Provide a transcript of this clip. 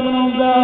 ਬਣਾਉਂਦਾ